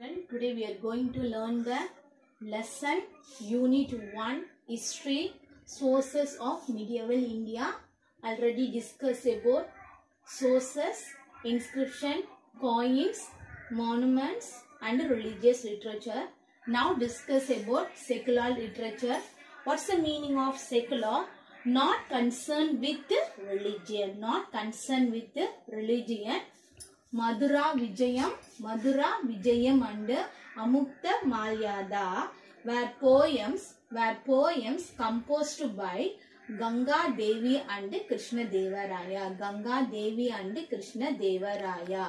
Then today we are going to learn the lesson unit 1 history sources of medieval India. Already discussed about sources inscription coins monuments and religious literature. Now discuss about secular literature. What's the meaning of secular? Not concerned with religion not concerned with religion Madhura Vijayam Madhura Vijayam and Amuktamalyada were poems were poems composed by Ganga Devi and Krishna Devaraya Ganga Devi and Krishna Devaraya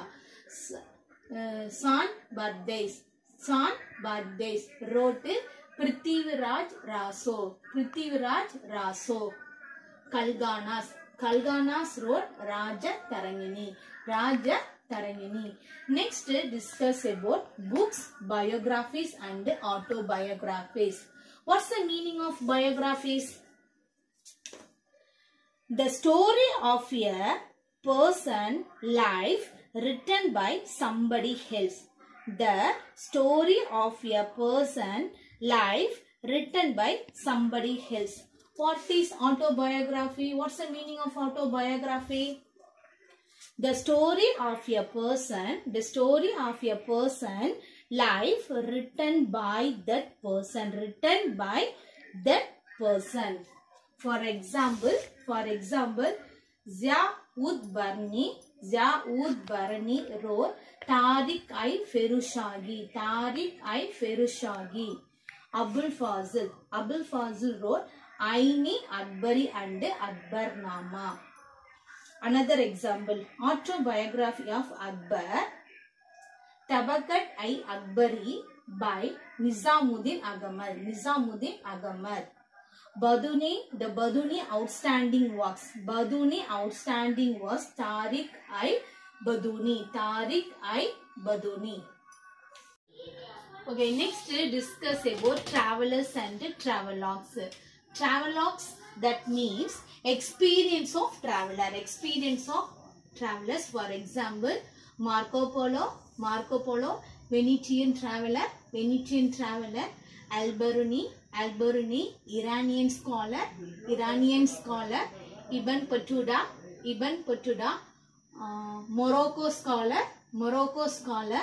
Chand Bardai Chand Bardai wrote Prithviraj Raso Prithviraj Raso. கல்கானாஸ் Kalganas. Wrote Raja Tarangini. Raja Tarangini. Next, discuss about books, biographies and autobiographies. What's the meaning of biographies? The story of a person life written by somebody else. The story of a person life written by somebody else. What is autobiography? What's the meaning of autobiography? The story of a person, the story of a person life written by that person, written by that person. For example, for example, Ziaud Barni, Ziaud Barni wrote Tariq I Ferushagi, Tariq I Ferushagi. Abul Fazil, Abul Fazil wrote Aini Akbari and Akbarnama. Another example, autobiography of Akbar, Tabakat I Akbari by Nizamuddin Agamal. Nizamuddin Agamal. Baduni, the Baduni outstanding works. Baduni outstanding was Tariq I Baduni. Tariq I Baduni. Okay, next discuss about travelers and travelogues. Travelogues that means experience of traveler. Experience of travelers. For example, Marco Polo, Marco Polo, Venetian traveler, Venetian traveler, Alberuni, Alberuni, Iranian scholar, Iranian scholar, Ibn Battuta, Ibn Battuta, uh, Morocco scholar, Morocco scholar,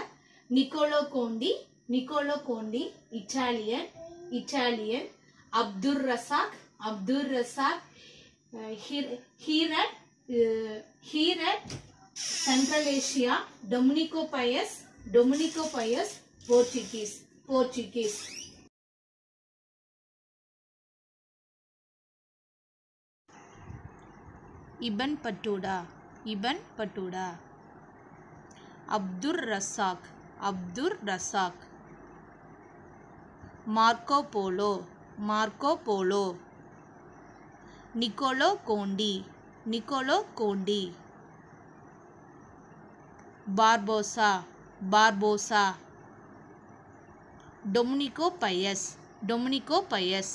Niccolo Conti, Niccolo Conti, Italian, Italian, Abdur Razak, Abdur Razak, uh, here, here at, uh, here at Central Asia, Domenico Pius, Domenico Pius, Portuguese, Portuguese. Ibn Battuta, Ibn Battuta. Abdur Razak, Abdur Razak. Marco Polo, Marco Polo Niccolo Conti Niccolo Conti Barbosa Barbosa Domenico Paes Domenico Paes